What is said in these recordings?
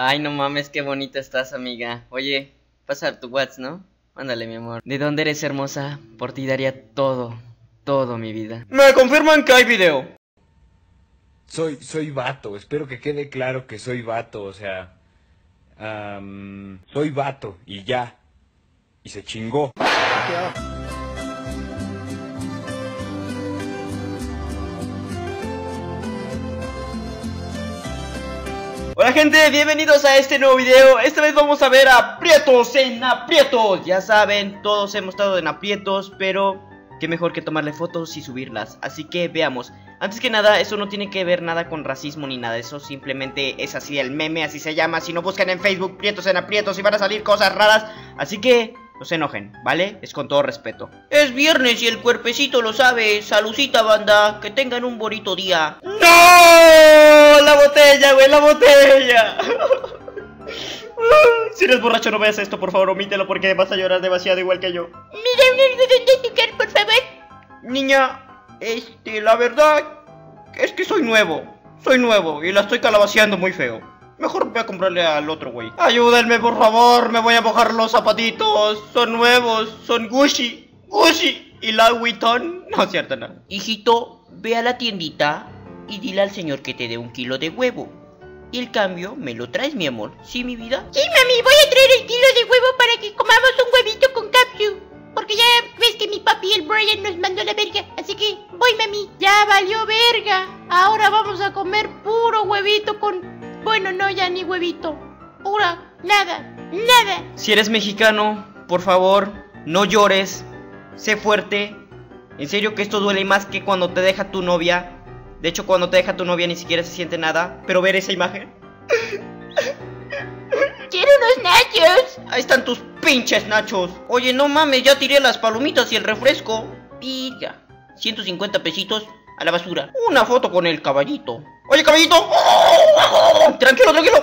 Ay, no mames, qué bonita estás, amiga. Oye, pasa tu WhatsApp, ¿no? Ándale, mi amor. ¿De dónde eres hermosa? Por ti daría todo, todo mi vida. Me confirman que hay video. Soy, soy vato, espero que quede claro que soy vato, o sea... soy vato y ya. Y se chingó. Hola gente, bienvenidos a este nuevo video. Esta vez vamos a ver aprietos en aprietos. Ya saben, todos hemos estado en aprietos Pero qué mejor que tomarle fotos y subirlas. Así que veamos. Antes que nada, eso no tiene que ver nada con racismo ni nada. Eso simplemente es así el meme, así se llama. Si no buscan en Facebook, prietos en aprietos Y van a salir cosas raras. Así que no se enojen, ¿vale? Es con todo respeto. Es viernes y el cuerpecito lo sabe. Salucita, banda. Que tengan un bonito día. ¡No! La botella, güey, la botella. si eres borracho, no veas esto, por favor, omítelo porque vas a llorar demasiado igual que yo. Mira por favor. Niña, este, la verdad es que soy nuevo. Soy nuevo y la estoy calabaceando muy feo. Mejor voy a comprarle al otro güey. Ayúdenme, por favor. Me voy a mojar los zapatitos. Son nuevos. Son Gucci. Gucci. Y la Vuitton. No es cierto, no. Hijito, ve a la tiendita y dile al señor que te dé un kilo de huevo. Y el cambio me lo traes, mi amor. ¿Sí, mi vida? Sí, mami, voy a traer el kilo de huevo para que comamos un huevito con capsu. Porque ya ves que mi papi, el Brian, nos mandó la verga. Así que voy, mami. Ya valió verga. Ahora vamos a comer puro huevito con... Bueno, no, ya ni huevito. Pura, nada, nada. Si eres mexicano, por favor, no llores. Sé fuerte. En serio que esto duele más que cuando te deja tu novia. De hecho, cuando te deja tu novia ni siquiera se siente nada. Pero ver esa imagen. Quiero unos nachos. Ahí están tus pinches nachos. Oye, no mames, ya tiré las palomitas y el refresco. Piga. 150 pesitos a la basura. Una foto con el caballito. Oye, caballito. Tranquilo, tranquilo.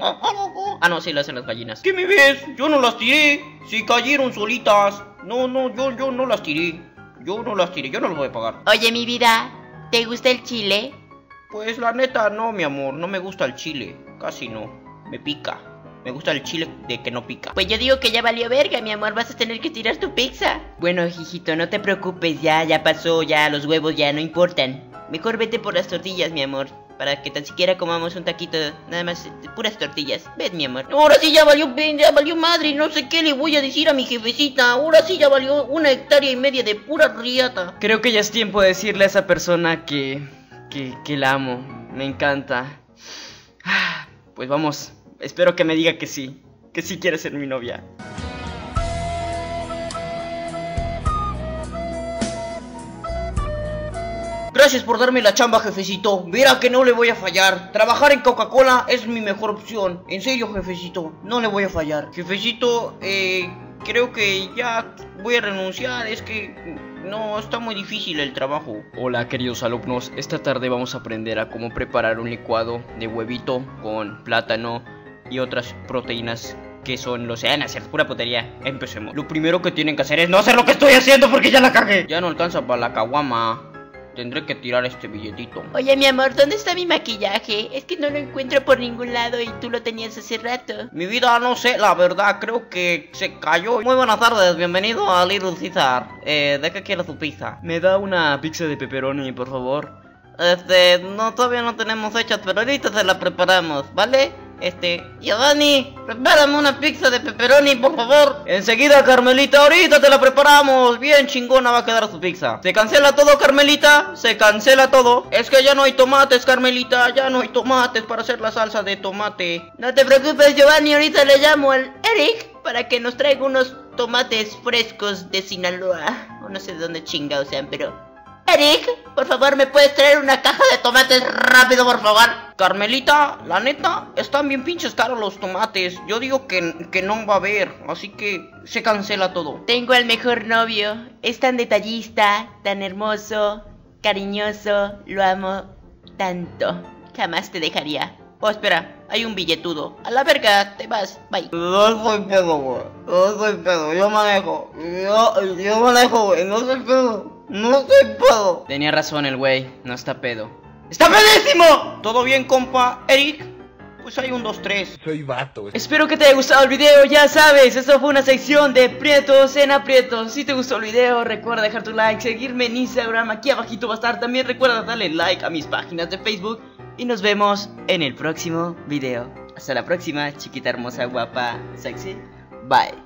Ah, no, sí, lo hacen las gallinas. ¿Qué me ves? Yo no las tiré. Si cayeron solitas. No, no, yo, yo no las tiré. Yo no las tiré, yo no las voy a pagar. Oye, mi vida, ¿te gusta el chile? Pues la neta, no, mi amor, no me gusta el chile. Casi no. Me pica. Me gusta el chile de que no pica. Pues yo digo que ya valió verga, mi amor, vas a tener que tirar tu pizza. Bueno, hijito, no te preocupes, ya, ya pasó, ya, los huevos ya no importan. Mejor vete por las tortillas, mi amor. Para que tan siquiera comamos un taquito, nada más, puras tortillas. Ven, mi amor. Ahora sí ya valió, ya valió madre, no sé qué le voy a decir a mi jefecita. Ahora sí ya valió una hectárea y media de pura riata. Creo que ya es tiempo de decirle a esa persona que, que, que la amo. Me encanta. Ah, Pues vamos, espero que me diga que sí. Que sí quiere ser mi novia. Gracias por darme la chamba, jefecito. Verá que no le voy a fallar. Trabajar en Coca-Cola es mi mejor opción. En serio, jefecito, no le voy a fallar. Jefecito, eh, creo que ya voy a renunciar. Es que no, está muy difícil el trabajo. Hola, queridos alumnos. Esta tarde vamos a aprender a cómo preparar un licuado de huevito con plátano y otras proteínas que son los es pura putería. Empecemos. Lo primero que tienen que hacer es no hacer lo que estoy haciendo porque ya la cagué. Ya no alcanza para la caguama. Tendré que tirar este billetito. Oye, mi amor, ¿dónde está mi maquillaje? Es que no lo encuentro por ningún lado y tú lo tenías hace rato. Mi vida, no sé, la verdad, creo que se cayó. Muy buenas tardes, bienvenido a Little Caesar. Eh, ¿de qué quiere su pizza? Me da una pizza de pepperoni, por favor. Este, no, todavía no tenemos hechas, pero ahorita se la preparamos, ¿vale? Este, Giovanni, prepárame una pizza de pepperoni, por favor. Enseguida, Carmelita, ahorita te la preparamos. Bien chingona va a quedar su pizza. ¿Se cancela todo, Carmelita? Se cancela todo. Es que ya no hay tomates, Carmelita. Ya no hay tomates para hacer la salsa de tomate. No te preocupes, Giovanni, ahorita le llamo al Eric para que nos traiga unos tomates frescos de Sinaloa. O no sé de dónde chingados sean, pero... Eric, por favor, ¿me puedes traer una caja de tomates rápido, por favor? Carmelita, la neta, están bien pinches caros los tomates. Yo digo que, que no va a haber, así que se cancela todo. Tengo al mejor novio. Es tan detallista, tan hermoso, cariñoso. Lo amo tanto. Jamás te dejaría. Oh, espera, hay un billetudo. A la verga, te vas, bye. No soy pedo, güey. No soy pedo. Yo manejo. Yo, yo manejo, güey. No soy pedo. No soy pedo. Tenía razón el güey, no está pedo. ¡Está pedísimo! ¿Todo bien, compa? Eric. Pues hay un 2-3. Soy vato. Espero que te haya gustado el video, ya sabes, eso fue una sección de Prietos en Aprietos. Si te gustó el video, recuerda dejar tu like, seguirme en Instagram, aquí abajito va a estar. También recuerda darle like a mis páginas de Facebook. Y nos vemos en el próximo video. Hasta la próxima, chiquita hermosa, guapa, sexy. Bye.